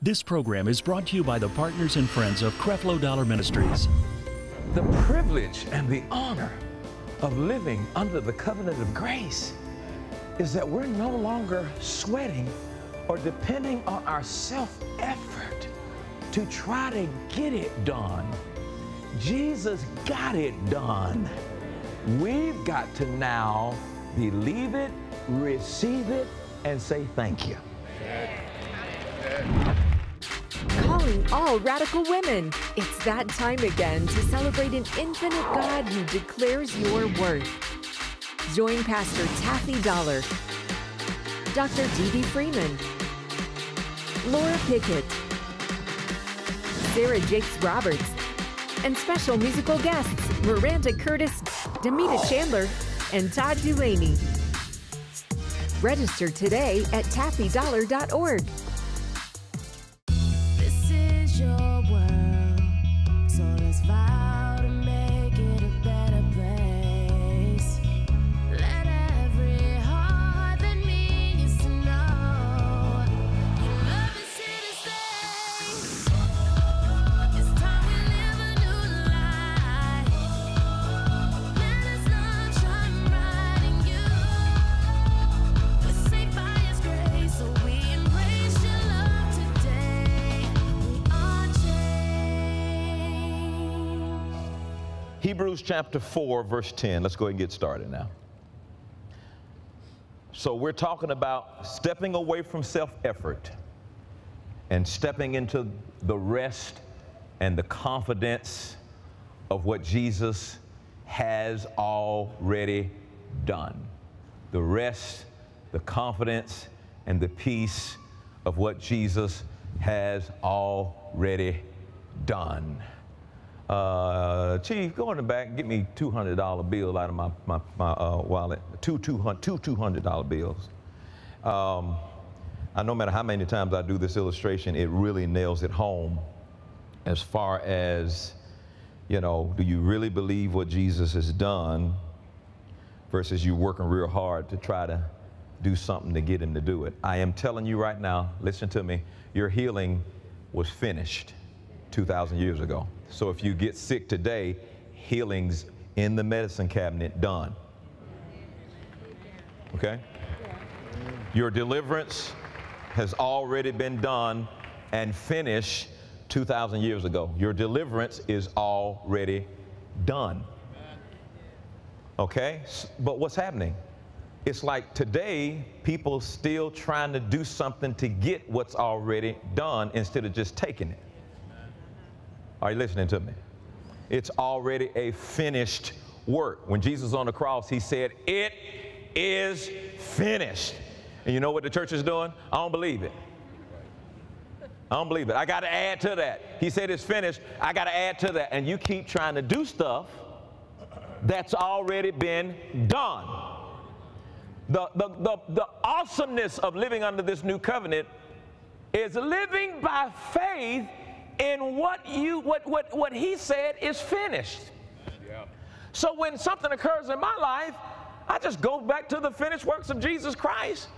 This program is brought to you by the partners and friends of Creflo Dollar Ministries. The privilege and the honor of living under the covenant of grace is that we're no longer sweating or depending on our self effort to try to get it done. Jesus got it done. We've got to now believe it, receive it, and say thank you. All radical women. It's that time again to celebrate an infinite God who declares your worth. Join Pastor Taffi Dollar, Dr. D.B. Freeman, Laura Pickett, Sarah Jakes Roberts, and special musical guests Maranda Curtis, Demita Chandler, and Todd Dulaney. Register today at taffidollar.org. chapter 4, verse 10. Let's go ahead and get started now. So, we're talking about stepping away from self effort and stepping into the rest and the confidence of what Jesus has already done. The rest, the confidence, and the peace of what Jesus has already done. Uh, Chief, go in the back, and get me $200 bill out of my, my, my uh, wallet. Two, two, hun- $200 bills. Um, I no matter how many times I do this illustration, it really nails it home as far as, you know, do you really believe what Jesus has done versus you working real hard to try to do something to get him to do it. I am telling you right now, listen to me, your healing was finished 2,000 years ago. So if you get sick today, healing's in the medicine cabinet done. Okay? Your deliverance has already been done and finished 2,000 years ago. Your deliverance is already done. Okay? But what's happening? It's like today, people still trying to do something to get what's already done instead of just taking it. Are you listening to me? It's already a finished work. When Jesus on the cross, he said, It is finished. And you know what the church is doing? I don't believe it. I don't believe it. I got to add to that. He said it's finished. I got to add to that. And you keep trying to do stuff that's already been done. The, the, the, the awesomeness of living under this new covenant is living by faith in what you what what what he said is finished. Yeah. So when something occurs in my life, I just go back to the finished works of Jesus Christ.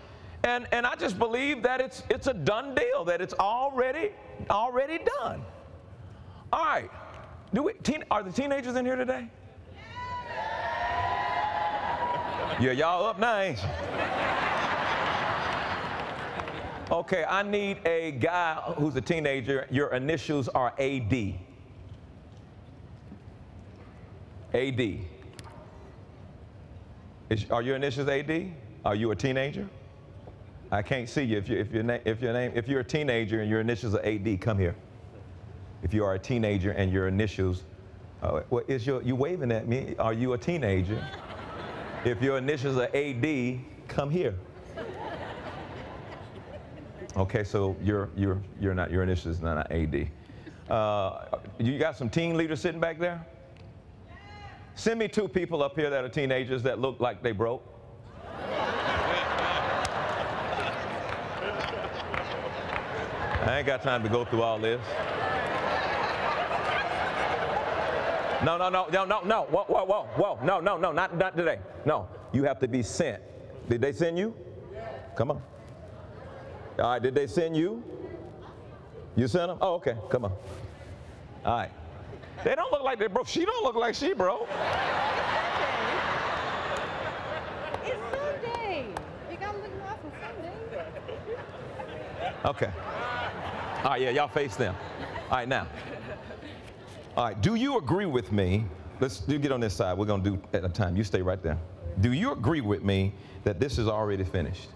And, and I just believe that it's it's a done deal, that it's already already done. All right. Do we teen, are the teenagers in here today? Yeah, y'all up you? Okay, I need a guy who's a teenager. Your initials are AD. AD. Is, are your initials AD? Are you a teenager? I can't see you. If, you, if, your na- if, your name, if you're a teenager and your initials are AD, come here. If you are a teenager and your initials, uh, what is your, you waving at me? Are you a teenager? if your initials are AD, come here. Okay, so you're, you're, you're not, your initials is not AD. Uh, you got some teen leaders sitting back there? Send me two people up here that are teenagers that look like they broke. I ain't got time to go through all this. No, no, no, no, no, no. Whoa, whoa, whoa, whoa. No, no, no, not, not today. No, you have to be sent. Did they send you? Come on. All right, did they send you? You sent them? Oh, okay. Come on. All right. They don't look like they broke. She don't look like she broke. It's Sunday. You gotta look nice on Sunday. Okay. All right, yeah, y'all face them. All right, now. All right, do you agree with me? Let's do get on this side. We're going to do at a time. You stay right there. Do you agree with me that this is already finished?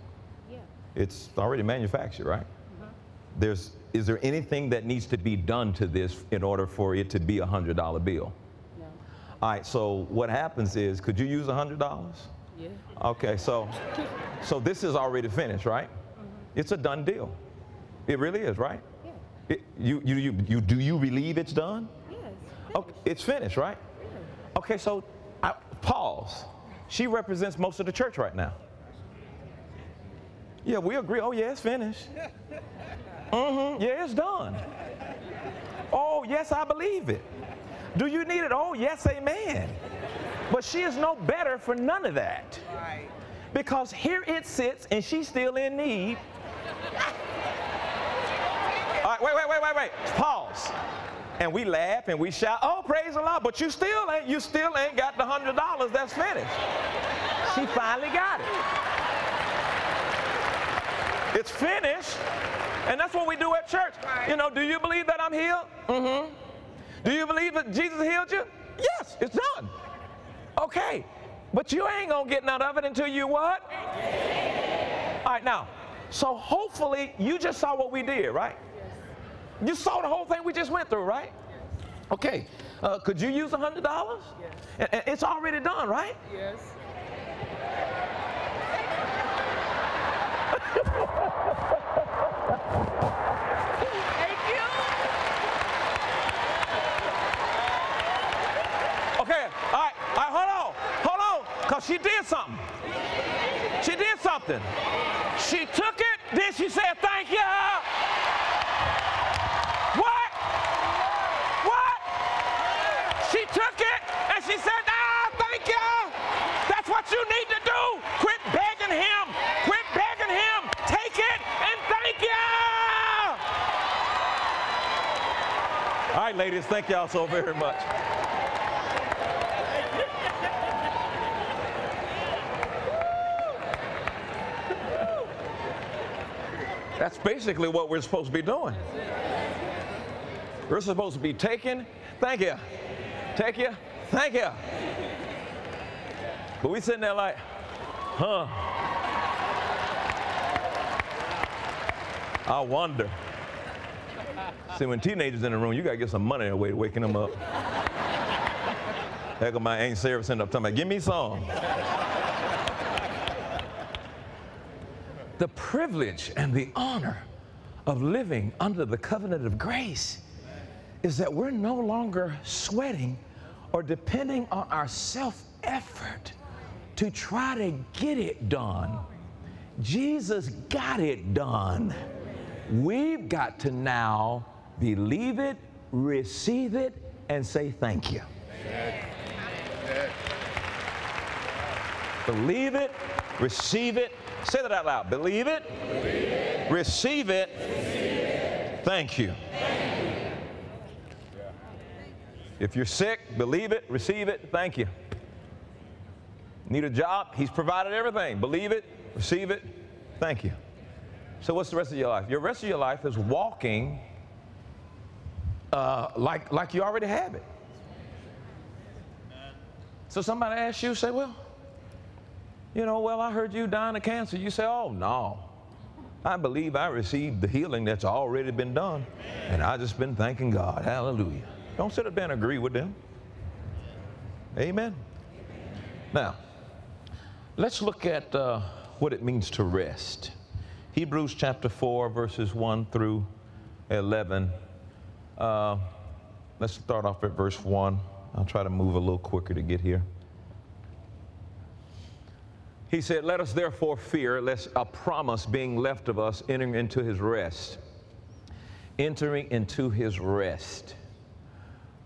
Yeah. It's already manufactured, right? There's, is there anything that needs to be done to this in order for it to be a $100 bill? No. All right, so what happens is, could you use a $100? Yeah. Okay, so, so this is already finished, right? Mm -hmm. It's a done deal. It really is, right? Yeah. It, you, you, you, you, do you believe it's done? Yes. Okay, it's finished, right? Okay, so I, pause. She represents most of the church right now. Yeah, we agree. Oh, yeah, it's finished. Mm-hmm. Yeah, it's done. Oh, yes, I believe it. Do you need it? Oh, yes, amen. But she is no better for none of that. Right. Because here it sits and she's still in need. All right, wait, wait, wait, wait, wait. Pause. And we laugh and we shout, oh, praise the Lord. But you still ain't, you still ain't got the hundred dollars that's finished. She finally got it. It's finished. And that's what we do at church. You know, do you believe that I'm healed? Mm-hmm. Do you believe that Jesus healed you? Yes, it's done. Okay. But you ain't gonna get none of it until you what? All right, now, so hopefully you just saw what we did, right? You saw the whole thing we just went through, right? Okay. Uh, could you use a hundred dollars? Yes. And it's already done, right? Yes. Thank you. Okay. All right. All right. Hold on. Hold on. Cause she did something. She did something. She took it. Then she said, "Thank you." What? What? She took it and she said, "Ah, thank you." That's what you need to do. Quit begging him. Quit begging him. Take it and thank you. All right, ladies. Thank y'all so very much. That's basically what we're supposed to be doing. We're supposed to be taking, thank you, take you, thank you. But we sitting there like, huh? I wonder. See, when teenagers in the room, you gotta get some money away waking them up. Heck my Aunt Sarah sitting up talking about, give me some. The privilege and the honor of living under the covenant of grace is that we're no longer sweating or depending on our self effort to try to get it done. Jesus got it done. We've got to now believe it, receive it, and say thank you. Believe it, receive it. Say that out loud. Believe it, Believe it. receive it, Receive it. thank you. If you're sick, believe it, receive it, thank you. Need a job? He's provided everything. Believe it, receive it, thank you. So, what's the rest of your life? Your rest of your life is walking uh, like, like you already have it. So, somebody asks you, say, Well, you know, well, I heard you dying of cancer. You say, Oh, no. I believe I received the healing that's already been done, and I just been thanking God. Hallelujah. Don't sit up there and agree with them. Amen. Now, let's look at uh, what it means to rest. Hebrews chapter 4, verses 1 through 11. Uh, let's start off at verse 1. I'll try to move a little quicker to get here. He said, Let us therefore fear, lest a promise being left of us entering into his rest. Entering into his rest.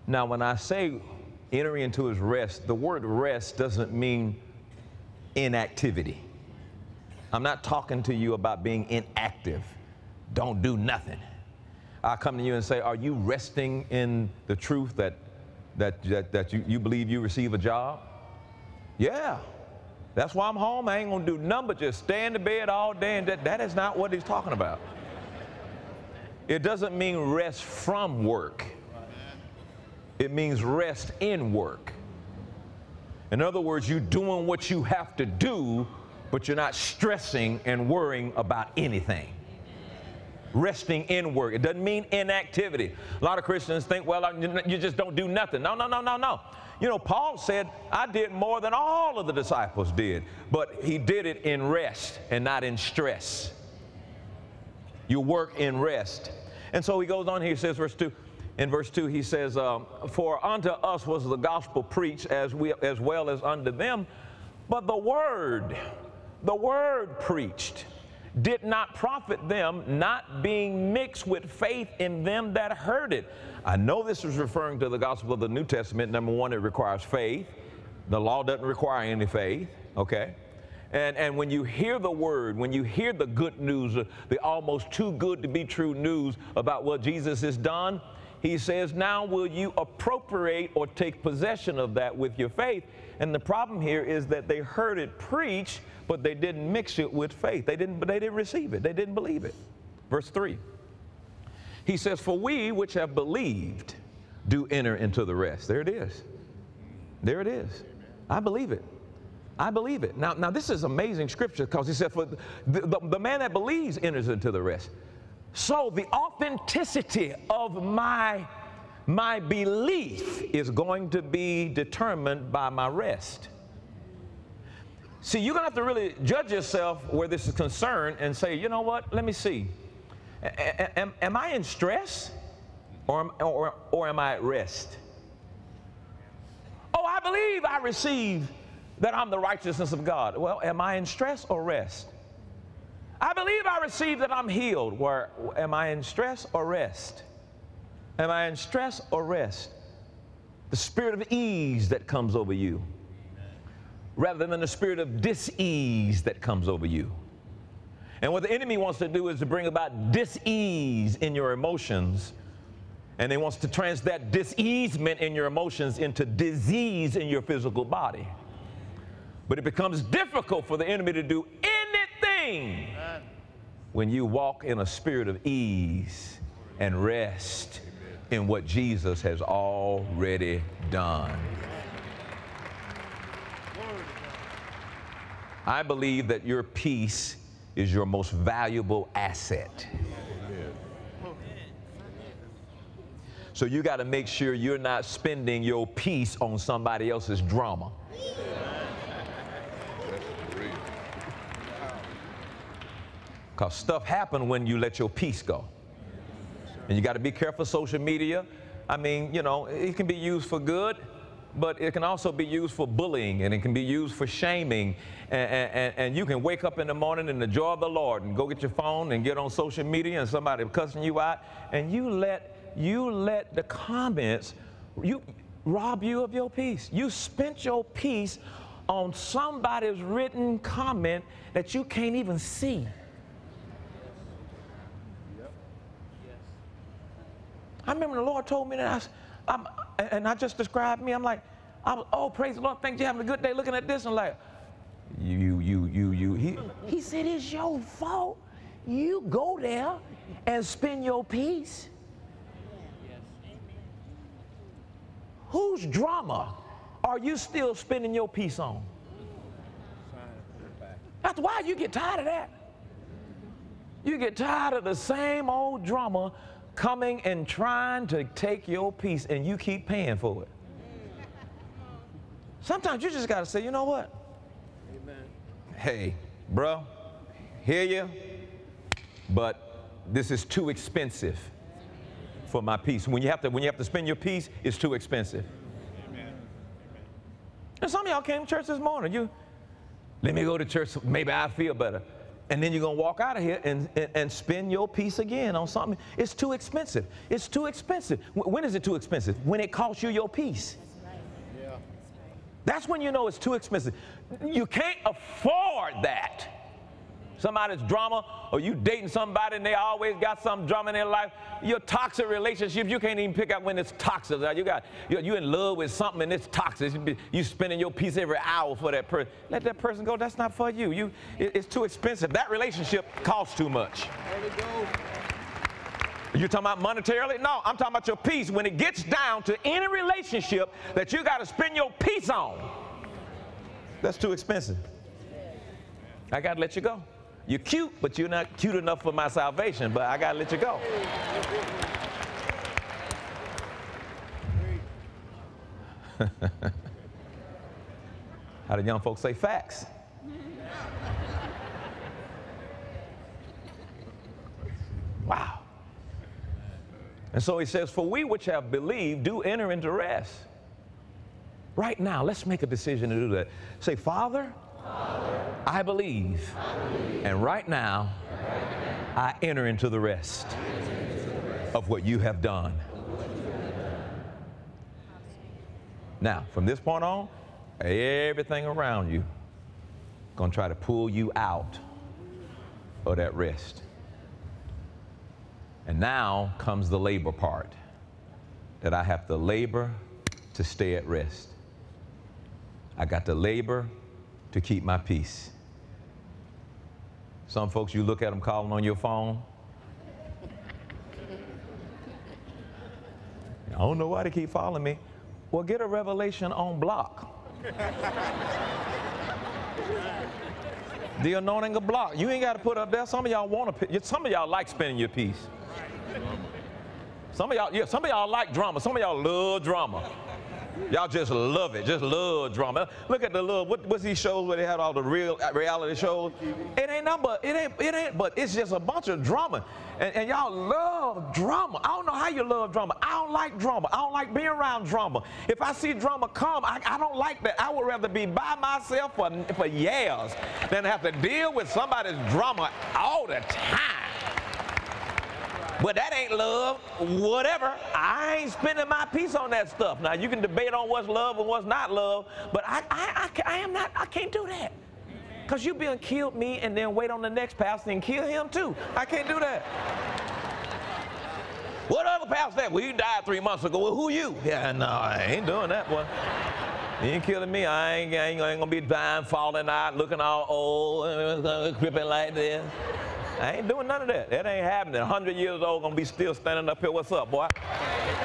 Now, when I say entering into his rest, the word rest doesn't mean inactivity. I'm not talking to you about being inactive. Don't do nothing. I come to you and say, Are you resting in the truth that, that, that, that you, you believe you receive a job? Yeah. That's why I'm home. I ain't going to do nothing but just stay in the bed all day. And that, that is not what he's talking about. It doesn't mean rest from work, it means rest in work. In other words, you're doing what you have to do, but you're not stressing and worrying about anything. Resting in work. It doesn't mean inactivity. A lot of Christians think, well, you just don't do nothing. No, no, no, no, no. You know, Paul said, I did more than all of the disciples did, but he did it in rest and not in stress. You work in rest. And so he goes on here, he says, verse 2, in verse 2, he says, um, For unto us was the gospel preached as, we, as well as unto them, but the word, the word preached did not profit them, not being mixed with faith in them that heard it. I know this is referring to the gospel of the New Testament. Number one, it requires faith. The law doesn't require any faith, okay? And, and when you hear the word, when you hear the good news, uh, the almost too good to be true news about what Jesus has done, he says, now will you appropriate or take possession of that with your faith? And the problem here is that they heard it preached, but they didn't mix it with faith. They didn't, but they didn't receive it. They didn't believe it. Verse 3. He says, For we which have believed do enter into the rest. There it is. There it is. I believe it. I believe it. Now, now this is amazing scripture because he said, For the, the, the man that believes enters into the rest. So the authenticity of my, my belief is going to be determined by my rest. See, you're going to have to really judge yourself where this is concerned and say, you know what, let me see. A- am, am I in stress or, or, or am I at rest? Oh, I believe I receive that I'm the righteousness of God. Well, am I in stress or rest? I believe I receive that I'm healed. Where am I in stress or rest? Am I in stress or rest? The spirit of ease that comes over you, rather than the spirit of dis-ease that comes over you. And what the enemy wants to do is to bring about dis-ease in your emotions. And he wants to trans that dis-easement in your emotions into disease in your physical body. But it becomes difficult for the enemy to do anything when you walk in a spirit of ease and rest in what Jesus has already done. I believe that your peace is your most valuable asset. So you got to make sure you're not spending your peace on somebody else's drama. Because stuff happens when you let your peace go. And you got to be careful social media. I mean, you know, it can be used for good, but it can also be used for bullying and it can be used for shaming. And, and, and you can wake up in the morning in the joy of the Lord and go get your phone and get on social media and somebody cussing you out and you let you let the comments you rob you of your peace. You spent your peace on somebody's written comment that you can't even see. I remember the Lord told me that, I, I'm, and I just described me. I'm like, I was, oh, praise the Lord, thank you, having a good day looking at this. And like, you, you, you, you. He, he said, it's your fault. You go there and spend your peace. Whose drama are you still spending your peace on? That's why you get tired of that. You get tired of the same old drama coming and trying to take your peace, and you keep paying for it. Sometimes you just got to say, you know what? Amen. Hey, bro, hear you, but this is too expensive for my peace. When you have to, when you have to spend your peace, it's too expensive. Amen. And some of y'all came to church this morning. You, let me go to church. Maybe I feel better and then you're going to walk out of here and, and, and, spend your piece again on something. It's too expensive. It's too expensive. When is it too expensive? When it costs you your peace. That's when you know it's too expensive. You can't afford that. Somebody's drama, or you dating somebody and they always got some drama in their life, your toxic relationships, you can't even pick out when it's toxic. You got you're, you in love with something and it's toxic. You, spending your piece every hour for that person. Let that person go. That's not for you. You, it- it's too expensive. That relationship costs too much. You talking about monetarily? No, I'm talking about your peace. When it gets down to any relationship that you got to spend your peace on, that's too expensive. I got to let you go. You're cute, but you're not cute enough for my salvation, but I got to let you go. How do young folks say facts? Wow. And so he says, For we which have believed do enter into rest. Right now, let's make a decision to do that. Say, Father, I, believe, And right now, I enter into the rest of what you have done. Now, from this point on, everything around you going to try to pull you out of that rest. And now comes the labor part that I have to labor to stay at rest. I got to labor to keep my peace. Some folks, you look at them calling on your phone. I don't know why they keep following me. Well, get a revelation on block. the anointing of block. You ain't got to put up there. Some of y'all want to. Some of y'all like spending your peace. Some of y'all, yeah, some of y'all like drama. Some of y'all love drama. Y'all just love it, just love drama. Look at the little, what, what's these shows where they had all the real uh, reality shows? It ain't but, it ain't, it ain't, but it's just a bunch of drama. And, and y'all love drama. I don't know how you love drama. I don't like drama. I don't like being around drama. If I see drama come, I, I don't like that. I would rather be by myself for, for years than have to deal with somebody's drama all the time. But that ain't love. Whatever. I ain't spending my piece on that stuff. Now you can debate on what's love and what's not love, but I, I, I, I am not. I can't do that. Cause you been killed me and then wait on the next pastor and kill him too. I can't do that. What other pastor that? Well, you died three months ago. Well, who you? Yeah, no, I ain't doing that one. You ain't killing me. I ain't, I ain't, I ain't gonna be dying, falling out, looking all old, and crippling like this. I ain't doing none of that. That ain't happening. 100 years old, gonna be still standing up here. What's up, boy?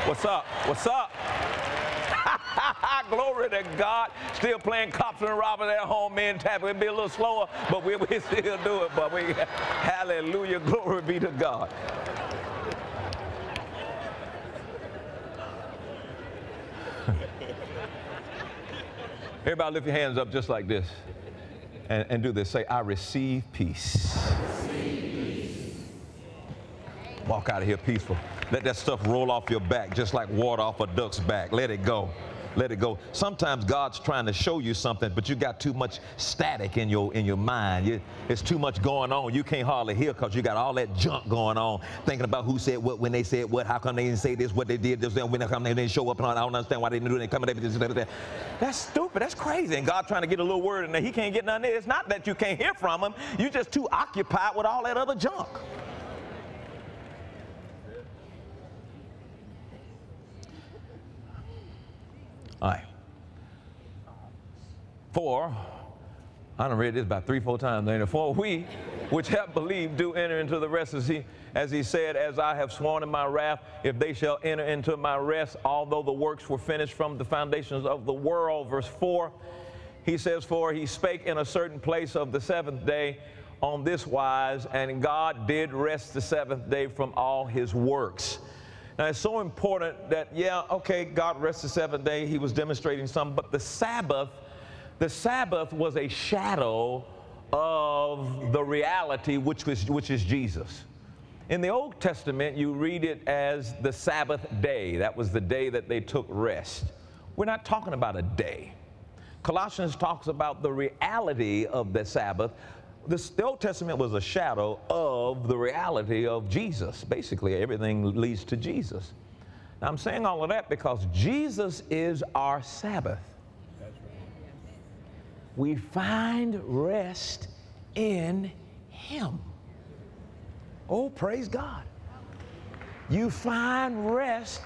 What's up? What's up? Glory to God. Still playing cops and robbers at home, man. Tap. It'll be a little slower, but we, we still do it. But we, hallelujah. Glory be to God. Everybody lift your hands up just like this and, and do this. Say, I receive peace. Walk out of here peaceful. Let that stuff roll off your back just like water off a duck's back. Let it go. Let it go. Sometimes God's trying to show you something, but you got too much static in your in your mind. You, it's too much going on. You can't hardly hear because you got all that junk going on, thinking about who said what, when they said what, how come they didn't say this, what they did this, when they come they didn't show up, and I don't understand why they didn't do it. They come and this, that, that. That's stupid. That's crazy. And God trying to get a little word in there, He can't get nothing. There. It's not that you can't hear from Him. You're just too occupied with all that other junk. Right. For, I done read this about three, four times. It? For we, which have believed, do enter into the rest. As he, as he said, as I have sworn in my wrath, if they shall enter into my rest, although the works were finished from the foundations of the world. Verse 4, he says, For he spake in a certain place of the seventh day on this wise, and God did rest the seventh day from all his works. Now, it's so important that, yeah, okay, God rested the seventh day. He was demonstrating something, but the Sabbath, the Sabbath was a shadow of the reality, which, was, which is Jesus. In the Old Testament, you read it as the Sabbath day. That was the day that they took rest. We're not talking about a day. Colossians talks about the reality of the Sabbath, this, the Old Testament was a shadow of the reality of Jesus. Basically, everything leads to Jesus. Now, I'm saying all of that because Jesus is our Sabbath. We find rest in Him. Oh, praise God. You find rest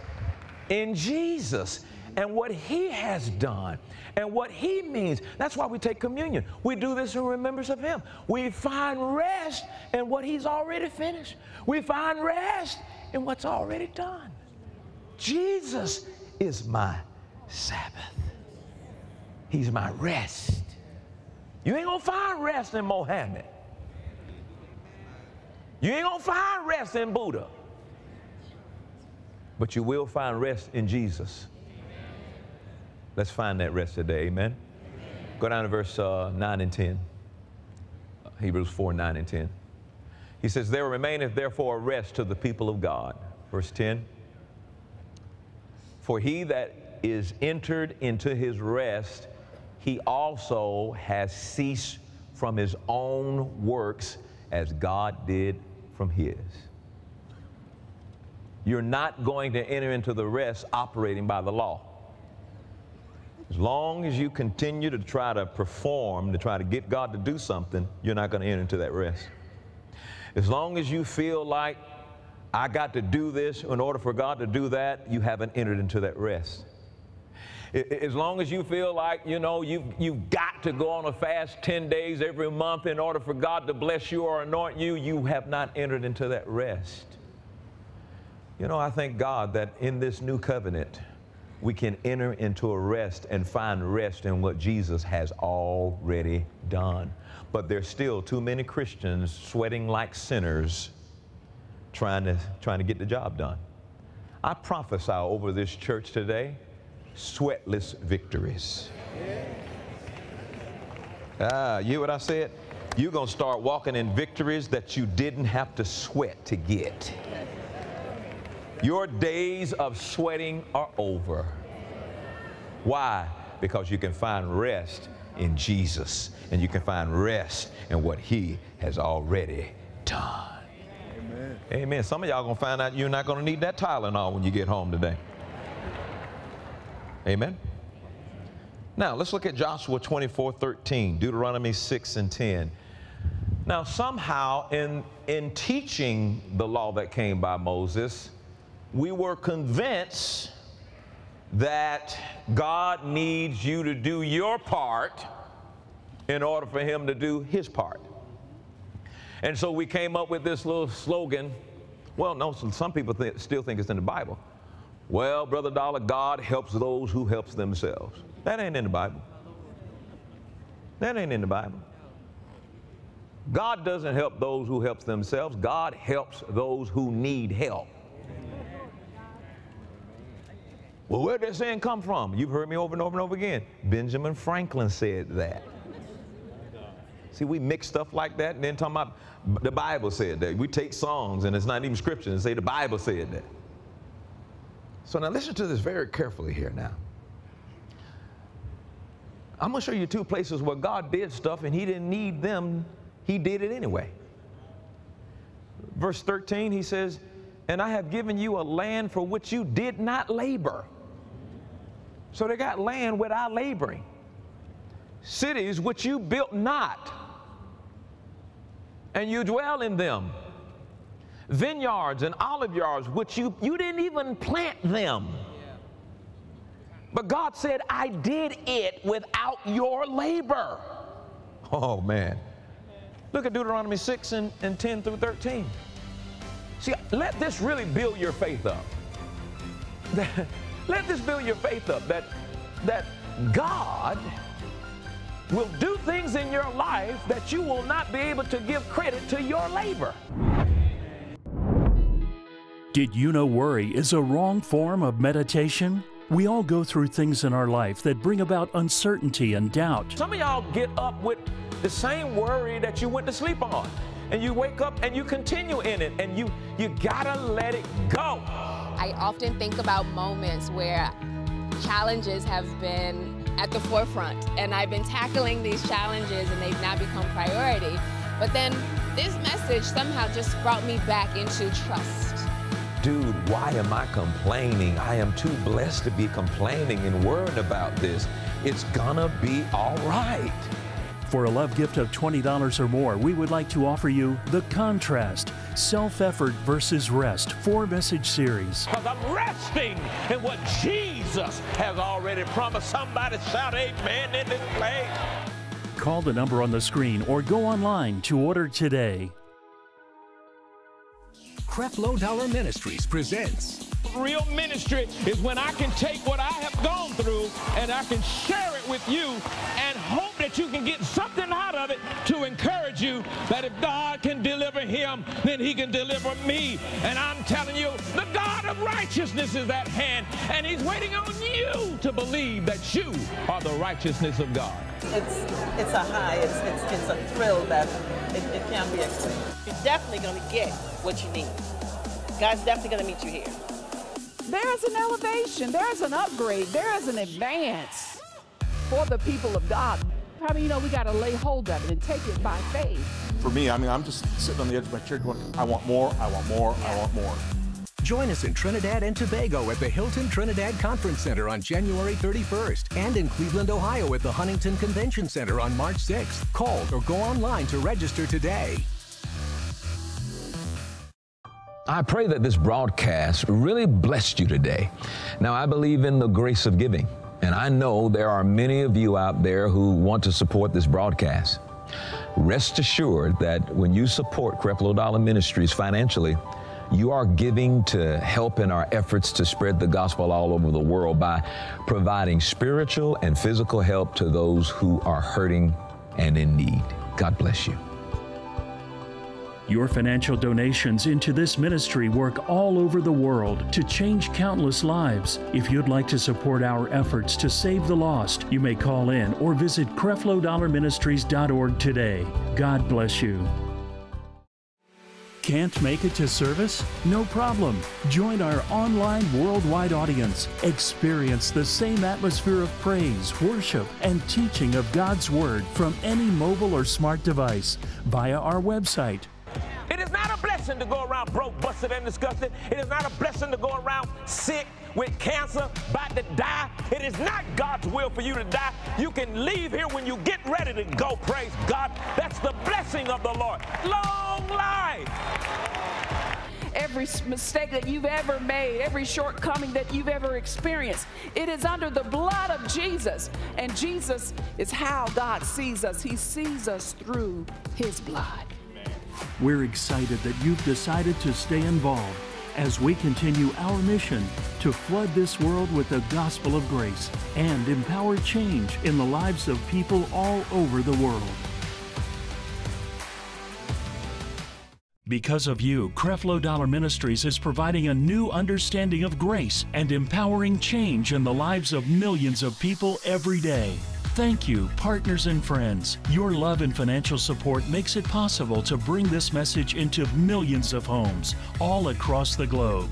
in Jesus and what He has done and what He means. That's why we take communion. We do this in remembrance of Him. We find rest in what He's already finished, we find rest in what's already done. Jesus is my Sabbath, He's my rest. You ain't gonna find rest in Mohammed. You ain't gonna find rest in Buddha. But you will find rest in Jesus. Let's find that rest today, amen? Go down to verse uh, 9 and 10. Uh, Hebrews 4, 9 and 10. He says, There remaineth therefore a rest to the people of God. Verse 10. For he that is entered into his rest, he also has ceased from his own works as God did from his. You're not going to enter into the rest operating by the law. As long as you continue to try to perform, to try to get God to do something, you're not going to enter into that rest. As long as you feel like I got to do this in order for God to do that, you haven't entered into that rest. As long as you feel like, you know, you've, you've got to go on a fast 10 days every month in order for God to bless you or anoint you, you have not entered into that rest. You know, I thank God that in this new covenant, we can enter into a rest and find rest in what Jesus has already done. But there's still too many Christians sweating like sinners trying to, trying to get the job done. I prophesy over this church today sweatless victories. Ah, you hear what I said? You're going to start walking in victories that you didn't have to sweat to get. Your days of sweating are over. Why? Because you can find rest in Jesus and you can find rest in what He has already done. Amen. Amen. Some of y'all gonna find out you're not gonna need that Tylenol when you get home today. Amen. Now let's look at Joshua 24, 13, Deuteronomy 6 and 10. Now, somehow in, in teaching the law that came by Moses, we were convinced that God needs you to do your part in order for him to do his part. And so we came up with this little slogan. Well, no, some people th- still think it's in the Bible. Well, Brother Dollar, God helps those who helps themselves. That ain't in the Bible. That ain't in the Bible. God doesn't help those who helps themselves. God helps those who need help. Well, where did saying come from? You've heard me over and over and over again. Benjamin Franklin said that. See, we mix stuff like that and then talk about the Bible said that. We take songs and it's not even scripture and say the Bible said that. So now listen to this very carefully here now. I'm going to show you two places where God did stuff and he didn't need them. He did it anyway. Verse 13, he says, And I have given you a land for which you did not labor. So they got land without laboring. Cities which you built not, and you dwell in them. Vineyards and olive yards which you, you didn't even plant them. But God said, I did it without your labor. Oh, man. Look at Deuteronomy 6 and, and 10 through 13. See, let this really build your faith up. Let this build your faith up that, that God will do things in your life that you will not be able to give credit to your labor. Did you know worry is a wrong form of meditation? We all go through things in our life that bring about uncertainty and doubt. Some of y'all get up with the same worry that you went to sleep on. And you wake up and you continue in it and you you gotta let it go. I often think about moments where challenges have been at the forefront and I've been tackling these challenges and they've now become priority. But then this message somehow just brought me back into trust. Dude, why am I complaining? I am too blessed to be complaining and worrying about this. It's gonna be all right. For a love gift of $20 or more, we would like to offer you The Contrast Self Effort versus Rest four message series. Because I'm resting in what Jesus has already promised. Somebody shout amen in this place. Call the number on the screen or go online to order today. Creflo Dollar Ministries presents Real ministry is when I can take what I have gone through and I can share it with you and hope that you can get something out of it to encourage you that if God can deliver him, then he can deliver me. And I'm telling you, the God of righteousness is at hand and he's waiting on you to believe that you are the righteousness of God. It's it's a high. It's it's, it's a thrill that it, it can't be explained. You're definitely going to get what you need. God's definitely going to meet you here. There's an elevation, there's an upgrade, there is an advance for the people of God. How many you know we got to lay hold of it and take it by faith? For me, I mean, I'm just sitting on the edge of my chair going, I want more, I want more, I want more. Join us in Trinidad and Tobago at the Hilton Trinidad Conference Center on January 31st and in Cleveland, Ohio at the Huntington Convention Center on March 6th. Call or go online to register today. I pray that this broadcast really blessed you today. Now, I believe in the grace of giving, and I know there are many of you out there who want to support this broadcast. Rest assured that when you support Creflo Dollar Ministries financially, you are giving to help in our efforts to spread the gospel all over the world by providing spiritual and physical help to those who are hurting and in need. God bless you. Your financial donations into this ministry work all over the world to change countless lives. If you'd like to support our efforts to save the lost, you may call in or visit creflodollarministries.org today. God bless you. Can't make it to service? No problem. Join our online worldwide audience. Experience the same atmosphere of praise, worship, and teaching of God's Word from any mobile or smart device via our website. It is not a blessing to go around broke, busted, and disgusted. It is not a blessing to go around sick with cancer, about to die. It is not God's will for you to die. You can leave here when you get ready to go. Praise God. That's the blessing of the Lord. Long life. Every mistake that you've ever made, every shortcoming that you've ever experienced, it is under the blood of Jesus. And Jesus is how God sees us. He sees us through his blood. We're excited that you've decided to stay involved as we continue our mission to flood this world with the gospel of grace and empower change in the lives of people all over the world. Because of you, Creflo Dollar Ministries is providing a new understanding of grace and empowering change in the lives of millions of people every day. Thank you, partners and friends. Your love and financial support makes it possible to bring this message into millions of homes all across the globe.